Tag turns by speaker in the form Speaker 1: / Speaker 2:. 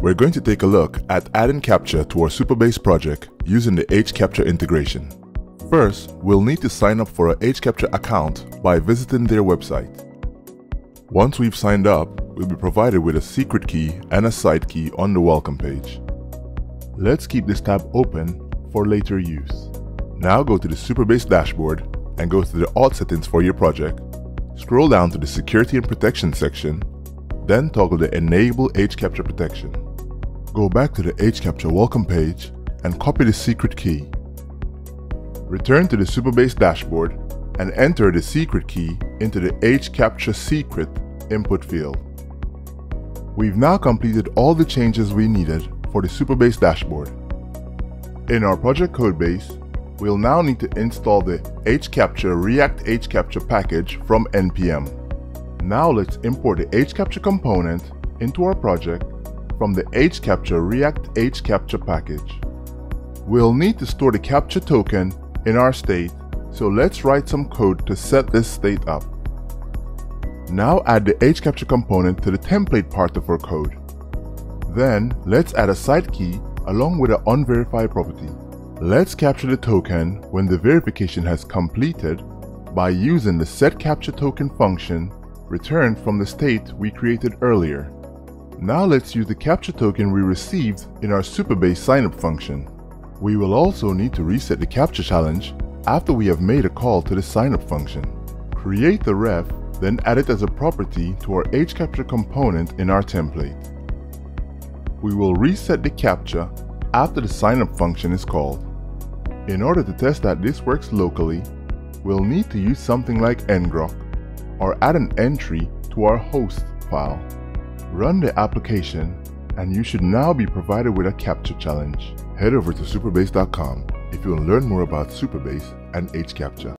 Speaker 1: We're going to take a look at adding Captcha to our Supabase project using the HCAPTCHA integration. First, we'll need to sign up for a HCAPTCHA account by visiting their website. Once we've signed up, we'll be provided with a secret key and a site key on the welcome page. Let's keep this tab open for later use. Now go to the Supabase dashboard and go to the auth settings for your project. Scroll down to the security and protection section, then toggle the enable HCAPTCHA protection. Go back to the HCAPTCHA welcome page and copy the secret key. Return to the Supabase dashboard and enter the secret key into the HCAPTCHA secret input field. We've now completed all the changes we needed for the Supabase dashboard. In our project codebase, we'll now need to install the HCAPTCHA React HCAPTCHA package from NPM. Now let's import the HCAPTCHA component into our project from the HCAPTCHA React HCAPTCHA package. We'll need to store the captcha token in our state, so let's write some code to set this state up. Now add the HCAPTCHA component to the template part of our code. Then let's add a site key along with an unverified property. Let's capture the token when the verification has completed by using the setCAPTCHA function returned from the state we created earlier. Now let's use the captcha token we received in our Supabase signup function. We will also need to reset the captcha challenge after we have made a call to the signup function. Create the ref, then add it as a property to our HCAPTCHA component in our template. We will reset the captcha after the signup function is called. In order to test that this works locally, we'll need to use something like ngrok or add an entry to our host file. Run the application and you should now be provided with a CAPTCHA challenge. Head over to supabase.com if you want to learn more about Supabase and HCAPTCHA.